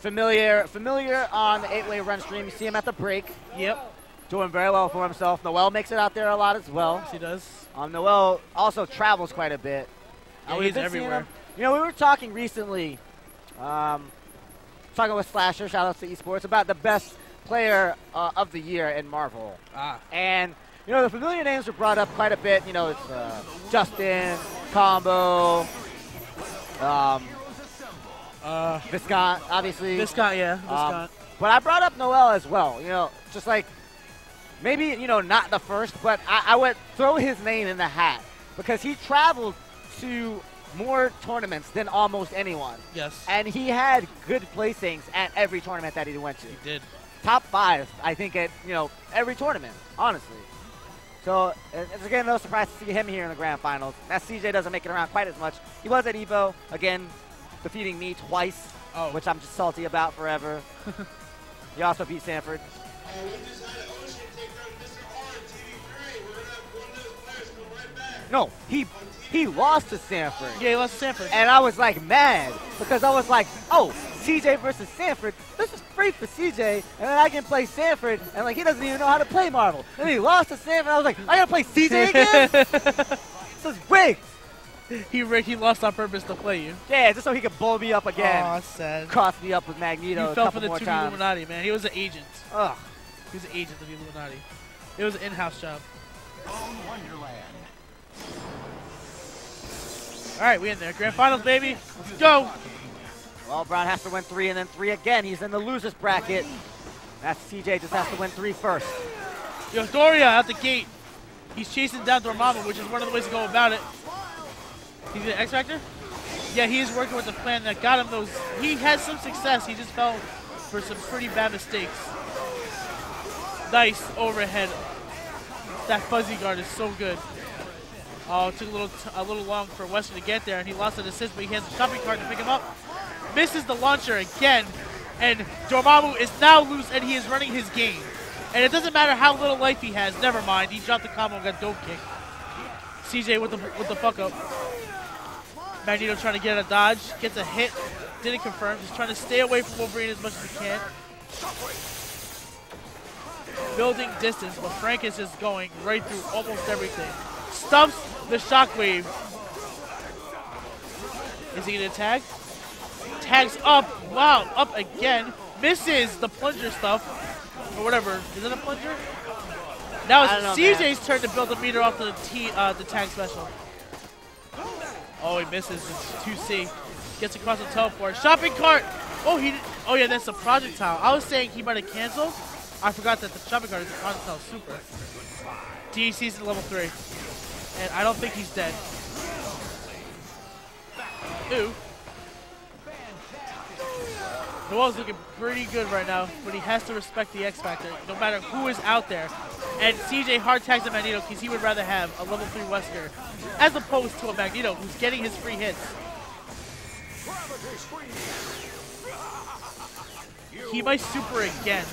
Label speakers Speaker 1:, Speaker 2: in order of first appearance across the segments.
Speaker 1: Familiar, familiar on the eight-way run stream. You see him at the break.
Speaker 2: Yep.
Speaker 1: Doing very well for himself. Noel makes it out there a lot as well.
Speaker 2: She does.
Speaker 1: Um, Noel also travels quite a bit.
Speaker 2: Yeah,
Speaker 1: Uh,
Speaker 2: he's everywhere.
Speaker 1: You know, we were talking recently, um, talking with Slasher, shout out to esports, about the best player uh, of the year in Marvel.
Speaker 2: Ah.
Speaker 1: And, you know, the familiar names were brought up quite a bit. You know, it's uh, Justin, Combo, um,
Speaker 2: Uh,
Speaker 1: Viscant, obviously.
Speaker 2: Viscant, yeah.
Speaker 1: Um, but I brought up Noel as well. You know, just like maybe you know not the first, but I, I would throw his name in the hat because he traveled to more tournaments than almost anyone,
Speaker 2: yes.
Speaker 1: and he had good placings at every tournament that he went to.
Speaker 2: He did.
Speaker 1: Top five, I think, at you know every tournament, honestly. So it's again no surprise to see him here in the grand finals. That CJ doesn't make it around quite as much. He was at Evo again, defeating me twice
Speaker 2: Oh.
Speaker 1: which I'm just salty about forever. he also beat Sanford.
Speaker 3: We just had Ocean take down Mr. R on TV3. We're gonna have one of those players come right back.
Speaker 1: No, he he lost to Sanford.
Speaker 2: yeah, he lost to Sanford.
Speaker 1: And I was like mad because I was like, oh, CJ versus Sanford. This is free for CJ, and then I can play Sanford, and like he doesn't even know how to play Marvel. And he lost to Sanford. I was like, I gotta play CJ again. this is rigged.
Speaker 2: he rigged, he lost on purpose to play you.
Speaker 1: Yeah, just so he could blow me up again.
Speaker 2: Aw, sad.
Speaker 1: Cross me up with Magneto
Speaker 2: he
Speaker 1: a
Speaker 2: fell
Speaker 1: couple
Speaker 2: for the 2D
Speaker 1: times.
Speaker 2: Illuminati, man. He was an agent.
Speaker 1: Ugh.
Speaker 2: He was an agent of the Illuminati. It was an in-house job. All right, we in there. Grand finals, baby. Let's go.
Speaker 1: Well, Brown has to win three and then three again. He's in the losers bracket. That's CJ just has to win three first.
Speaker 2: Yo, Doria out the gate. He's chasing down Dormammu, which is one of the ways to go about it. He's an X Factor? Yeah, he is working with the plan that got him those. He had some success. He just fell for some pretty bad mistakes. Nice overhead. That fuzzy guard is so good. Oh, it took a little a little long for Wesker to get there, and he lost an assist, but he has a shopping cart to pick him up. Misses the launcher again, and Dormammu is now loose, and he is running his game. And it doesn't matter how little life he has. Never mind. He dropped the combo and got dope kick. CJ with the with the fuck up. Magneto trying to get a dodge, gets a hit, didn't confirm. Just trying to stay away from Wolverine as much as he can. Building distance, but Frank is just going right through almost everything. Stuffs the shockwave. Is he gonna tag? Tags up. Wow, up again. Misses the plunger stuff. Or whatever. Is it a plunger? Now
Speaker 1: I don't know,
Speaker 2: it's
Speaker 1: man.
Speaker 2: CJ's turn to build the meter off the T uh, the tag special. Oh, he misses. It's 2C. Gets across the teleport. Shopping cart. Oh, he. Oh yeah, that's a projectile. I was saying he might have canceled. I forgot that the shopping cart is a projectile super. DC's at level three, and I don't think he's dead. Ooh. Noel's looking pretty good right now, but he has to respect the X Factor, no matter who is out there. And CJ hard tags a Magneto because he would rather have a level 3 Wesker as opposed to a Magneto who's getting his free hits. He might super again.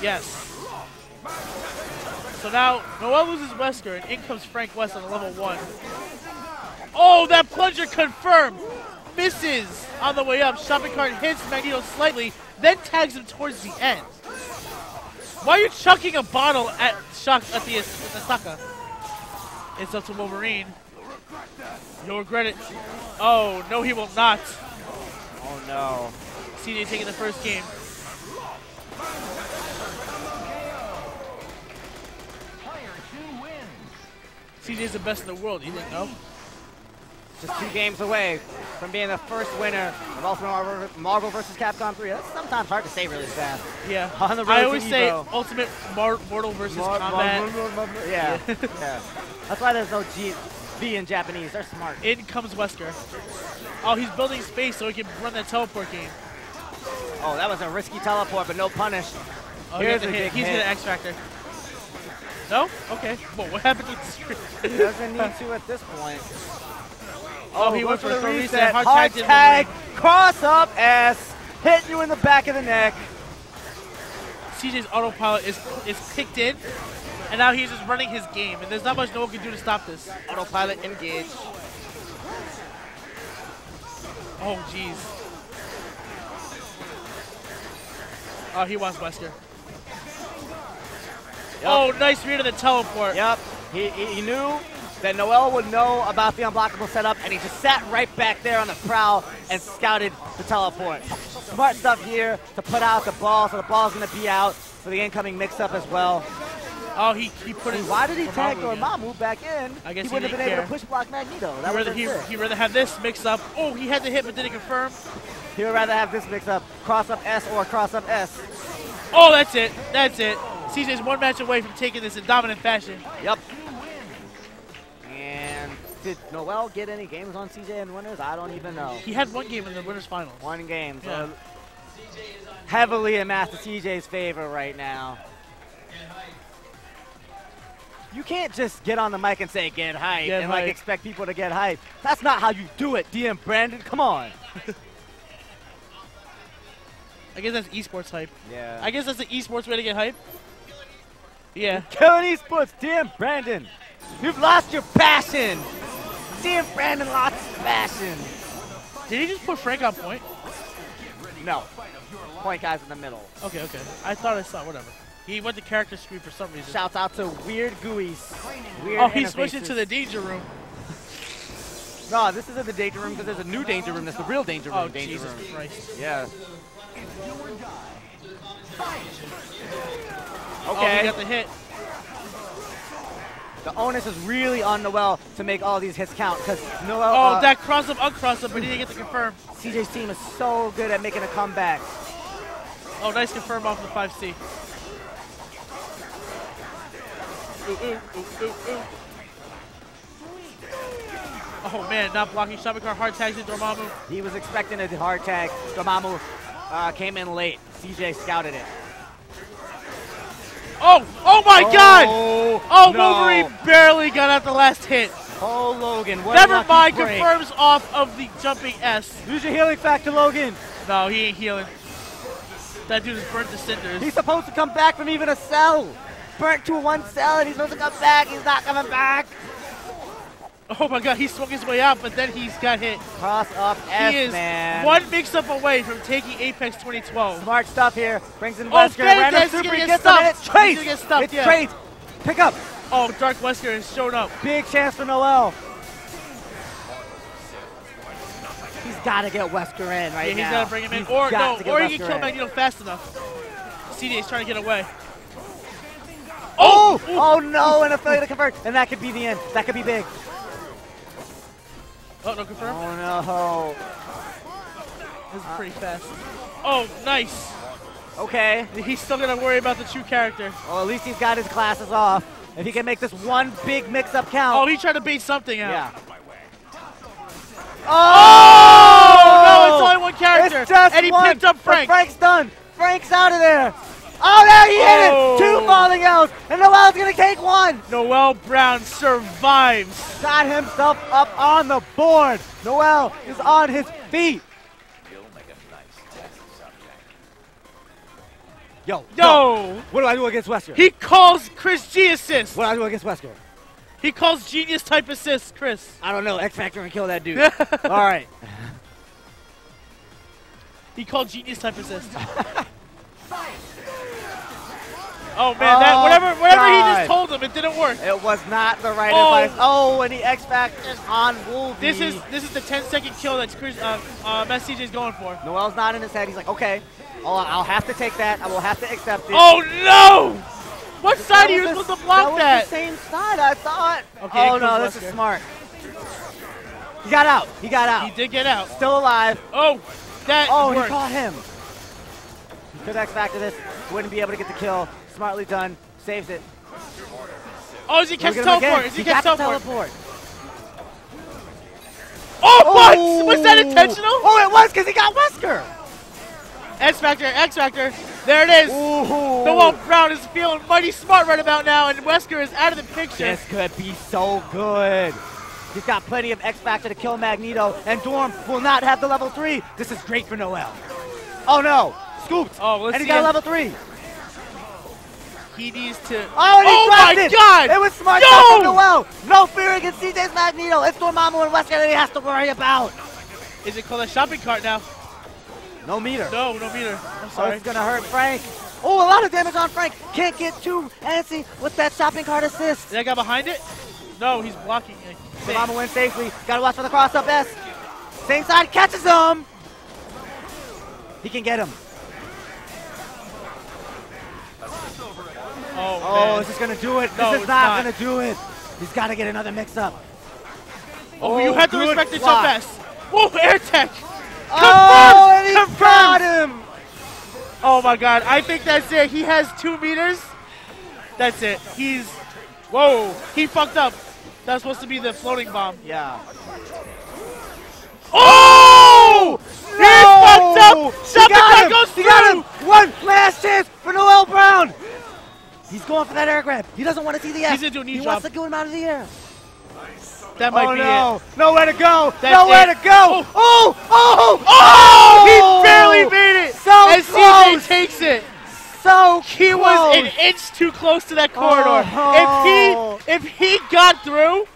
Speaker 2: Yes. So now Noel loses Wesker and in comes Frank West on level 1. Oh, that plunger confirmed! Misses on the way up. Shopping cart hits Magneto slightly, then tags him towards the end. Why are you chucking a bottle at Shock at the Asaka? It's up to Wolverine. You'll regret it. Oh, no, he will not.
Speaker 1: Oh no.
Speaker 2: CJ taking the first game. CJ's the best in the world, you didn't know?
Speaker 1: Just two games away from being the first winner of Ultimate Marvel, Marvel vs. Capcom 3. That's sometimes hard to say really fast.
Speaker 2: Yeah.
Speaker 1: On the road
Speaker 2: I
Speaker 1: to
Speaker 2: always say. Ultimate Mar- Mortal versus
Speaker 1: Mar-
Speaker 2: Combat.
Speaker 1: mar- mar- mar- yeah. yeah. That's why there's no G, V in Japanese. They're smart.
Speaker 2: In comes Wesker. Oh, he's building space so he can run that teleport game.
Speaker 1: Oh, that was a risky teleport, but no punish.
Speaker 2: Oh,
Speaker 1: Here's
Speaker 2: he
Speaker 1: a
Speaker 2: hit.
Speaker 1: big
Speaker 2: He's
Speaker 1: hit.
Speaker 2: gonna X Factor. No? Okay. Well, what happened with the?
Speaker 1: Doesn't need to at this point.
Speaker 2: Oh, he went for the
Speaker 1: the
Speaker 2: reset. Hard
Speaker 1: Hard
Speaker 2: tag
Speaker 1: cross up S, hit you in the back of the neck.
Speaker 2: CJ's autopilot is is kicked in, and now he's just running his game, and there's not much Noah can do to stop this.
Speaker 1: Autopilot engaged.
Speaker 2: Oh, jeez. Oh, he wants Wesker. Oh, nice read of the teleport.
Speaker 1: Yep. He, he, he knew that Noel would know about the unblockable setup, and he just sat right back there on the prowl and scouted the teleport. Smart stuff here to put out the ball, so the ball's going to be out for the incoming mix-up as well.
Speaker 2: Oh, he, he put his.
Speaker 1: Why did he tag
Speaker 2: Dormammu.
Speaker 1: Back in?
Speaker 2: I guess
Speaker 1: he
Speaker 2: he
Speaker 1: wouldn't have been able to push block Magneto. That
Speaker 2: He'd rather, he, he'd rather have this mix up. Oh, he had the hit but didn't confirm.
Speaker 1: He would rather have this mix-up, cross-up S or cross-up S.
Speaker 2: Oh, that's it. That's it. CJ's one match away from taking this in dominant fashion.
Speaker 1: Yep. Did Noel get any games on CJ and winners? I don't even know.
Speaker 2: He had one game in the winners finals.
Speaker 1: One game. So
Speaker 2: Yeah.
Speaker 1: heavily in MastaCJ's favor right now. You can't just get on the mic and say get hype
Speaker 2: Get
Speaker 1: and like
Speaker 2: hype.
Speaker 1: expect people to get hype. That's not how you do it, DM Brandon. Come on.
Speaker 2: I guess that's esports hype.
Speaker 1: Yeah.
Speaker 2: I guess that's the esports way to get hype. Yeah.
Speaker 1: Killing esports, DM Brandon. You've lost your passion. DM Brandon lost his passion.
Speaker 2: Did he just put Frank on point?
Speaker 1: No. Point guys in the middle.
Speaker 2: Okay, okay. I thought I saw whatever. He went to character screen for some reason.
Speaker 1: Shouts out to Weird Gooey's. Weird
Speaker 2: oh, he switched into
Speaker 1: interfaces.
Speaker 2: the danger room.
Speaker 1: No, this isn't the danger room because there's a new danger room. That's the real danger room.
Speaker 2: Oh,
Speaker 1: danger
Speaker 2: Jesus
Speaker 1: room.
Speaker 2: Christ.
Speaker 1: Yeah.
Speaker 2: Oh,
Speaker 1: Okay.
Speaker 2: he got the hit.
Speaker 1: The onus is really on Noel to make all these hits count because Noel.
Speaker 2: Oh,
Speaker 1: uh,
Speaker 2: that cross up, uncross up, but he didn't get the confirm.
Speaker 1: CJ's team is so good at making a comeback.
Speaker 2: Oh, nice confirm off the 5C. Ooh, ooh, ooh. Oh man, not blocking. Cart hard tags in Dormammu.
Speaker 1: He was expecting a hard tag. Dormammu uh, came in late. CJ scouted it.
Speaker 2: Oh, oh my oh, God!
Speaker 1: Oh,
Speaker 2: Oh,
Speaker 1: no.
Speaker 2: Wolverine barely got out the last hit.
Speaker 1: Oh, Logan.
Speaker 2: Never mind,
Speaker 1: break.
Speaker 2: confirms off of the jumping S.
Speaker 1: Use your healing factor, Logan.
Speaker 2: No, he ain't healing. That dude is burnt to cinders.
Speaker 1: He's supposed to come back from even a cell. Burnt to one cell, and he's supposed to come back. He's not coming back.
Speaker 2: Oh my God, he swung his way out, but then he's got hit.
Speaker 1: Cross up S,
Speaker 2: he is
Speaker 1: man.
Speaker 2: one mix-up away from taking Apex 2012.
Speaker 1: Smart stuff here. Brings in
Speaker 2: Oh,
Speaker 1: Wesker.
Speaker 2: Fade
Speaker 1: Random super. gets and
Speaker 2: stuffed.
Speaker 1: it's
Speaker 2: He's
Speaker 1: Trace.
Speaker 2: get stuffed,
Speaker 1: It's
Speaker 2: yeah.
Speaker 1: Trace. Pick up.
Speaker 2: Oh, Dark Wesker has shown up.
Speaker 1: Big chance for Noel. He's got to get Wesker in right
Speaker 2: Yeah, he's
Speaker 1: now.
Speaker 2: got to bring him in.
Speaker 1: He's
Speaker 2: Or no, or he can kill
Speaker 1: in.
Speaker 2: Magneto fast enough. CD's trying to get away.
Speaker 1: Oh,
Speaker 2: Ooh.
Speaker 1: oh no, and a failure to convert. And that could be the end. That could be big.
Speaker 2: Oh, no confirm.
Speaker 1: Oh no.
Speaker 2: This is uh, pretty fast. Oh, nice.
Speaker 1: Okay.
Speaker 2: He's still gonna worry about the true character.
Speaker 1: Well, at least he's got his classes off. If he can make this one big mix-up count.
Speaker 2: Oh, he tried to bait something out.
Speaker 1: yeah.
Speaker 2: Oh,
Speaker 1: Oh!
Speaker 2: no, it's oh! only one character.
Speaker 1: It's just
Speaker 2: and he
Speaker 1: one,
Speaker 2: picked up Frank.
Speaker 1: Frank's done. Frank's out of there. Oh, there he hit
Speaker 2: Oh.
Speaker 1: it. Two falling outs, and Noel's gonna take one.
Speaker 2: Noel Brown survives.
Speaker 1: Got himself up on the board. Noel is on his feet. Yo,
Speaker 2: Yo,
Speaker 1: What do I do against Wesker?
Speaker 2: he calls Chris G assist.
Speaker 1: what do I do against Wesker?
Speaker 2: He calls genius type assist, Chris.
Speaker 1: I don't know. X Factor and kill that dude. All right.
Speaker 2: He called genius type assist. oh man, that
Speaker 1: Oh,
Speaker 2: whatever whatever he just told him, it didn't work.
Speaker 1: It was not the right
Speaker 2: Oh.
Speaker 1: advice. Oh, and the X Factor's on Wolvie.
Speaker 2: This is this is the 10 second kill that Chris uh, uh, Mass CJ's going for.
Speaker 1: Noel's not in his head. He's like, okay, oh, I'll have to take that. I will have to accept it.
Speaker 2: Oh no! What side
Speaker 1: That
Speaker 2: are you supposed to block
Speaker 1: was
Speaker 2: that?
Speaker 1: the same side, I thought.
Speaker 2: Okay,
Speaker 1: oh, no, this
Speaker 2: Wesker.
Speaker 1: is smart. He got out. He got out.
Speaker 2: He did get out.
Speaker 1: Still alive.
Speaker 2: Oh, that
Speaker 1: Oh,
Speaker 2: worked.
Speaker 1: he caught him. He could X Factor this. Wouldn't be able to get the kill. Smartly done. Saves it.
Speaker 2: Oh, is he catch teleport? Is he,
Speaker 1: he
Speaker 2: catch teleport?
Speaker 1: teleport.
Speaker 2: Oh, what? Oh! Was that intentional?
Speaker 1: Oh, it was because he got Wesker.
Speaker 2: X Factor, X Factor. There it is.
Speaker 1: Ooh.
Speaker 2: Noel Brown is feeling mighty smart right about now, and Wesker is out of the picture.
Speaker 1: This could be so good. He's got plenty of X Factor to kill Magneto, and Dorm will not have the level three. This is great for Noel. Oh no, scooped.
Speaker 2: Oh, let's
Speaker 1: and he got level three.
Speaker 2: He needs to.
Speaker 1: Oh, and he
Speaker 2: Oh my
Speaker 1: it.
Speaker 2: God!
Speaker 1: It was smart
Speaker 2: No!
Speaker 1: from Noel. No fear against CJ's Magneto. It's Dormammu and Wesker that he has to worry about.
Speaker 2: Is it called a shopping cart now?
Speaker 1: No meter.
Speaker 2: No, no meter. I'm
Speaker 1: Oh,
Speaker 2: sorry.
Speaker 1: it's gonna hurt Frank. Oh, a lot of damage on Frank. Can't get too antsy with that shopping cart assist.
Speaker 2: That guy behind it? No, he's blocking
Speaker 1: Mama wins safely. Gotta watch for the cross up S. Same side catches him. He can get him.
Speaker 2: Oh,
Speaker 1: Oh, is this gonna do it?
Speaker 2: No,
Speaker 1: this is not,
Speaker 2: not.
Speaker 1: gonna do it. He's gotta get another mix up.
Speaker 2: oh, you have to
Speaker 1: oh,
Speaker 2: respect the
Speaker 1: block.
Speaker 2: jump S. Whoa, air tech.
Speaker 1: Oh, and he
Speaker 2: Confirmed.
Speaker 1: got him.
Speaker 2: Oh my god, I think that's it. He has two meters. That's it. He's. Whoa, he fucked up. That's supposed to be the floating bomb.
Speaker 1: Yeah.
Speaker 2: Oh! He fucked up!
Speaker 1: He
Speaker 2: Something
Speaker 1: got
Speaker 2: that
Speaker 1: him.
Speaker 2: goes
Speaker 1: He got
Speaker 2: through!
Speaker 1: him. One last chance for Noel Brown. He's going for that air grab. He doesn't want to see the
Speaker 2: He's
Speaker 1: S.
Speaker 2: gonna do a knee
Speaker 1: he
Speaker 2: drop.
Speaker 1: wants to get him out of the air.
Speaker 2: That might
Speaker 1: oh
Speaker 2: be
Speaker 1: no!
Speaker 2: it.
Speaker 1: Nowhere to go!
Speaker 2: That's
Speaker 1: Nowhere
Speaker 2: it.
Speaker 1: to go! Oh! Oh!
Speaker 2: Oh!
Speaker 1: Oh!
Speaker 2: He barely oh. made it!
Speaker 1: So
Speaker 2: and
Speaker 1: close!
Speaker 2: CJ takes it.
Speaker 1: So
Speaker 2: He
Speaker 1: close.
Speaker 2: was an inch too close to that corridor.
Speaker 1: Oh.
Speaker 2: If he uh-huh. if he got through,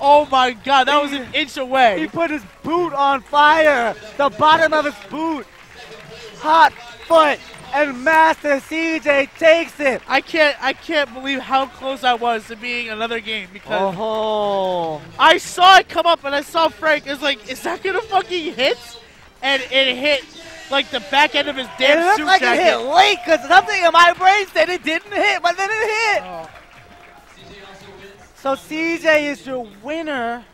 Speaker 2: oh my god, that was an inch away.
Speaker 1: He put his boot on fire. The bottom of his boot. Hot foot. And MastaCJ takes it.
Speaker 2: I can't I can't believe how close I was to being another game because
Speaker 1: Oh.
Speaker 2: I saw it come up and I saw Frank. It's like, is that gonna fucking hit? And it hit like the back end of his damn
Speaker 1: looked
Speaker 2: suit
Speaker 1: like
Speaker 2: jacket.
Speaker 1: it hit late because something in my brain said it didn't hit, but then it hit.
Speaker 2: Oh.
Speaker 1: So CJ is your winner